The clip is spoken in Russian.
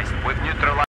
advised, we've neutralized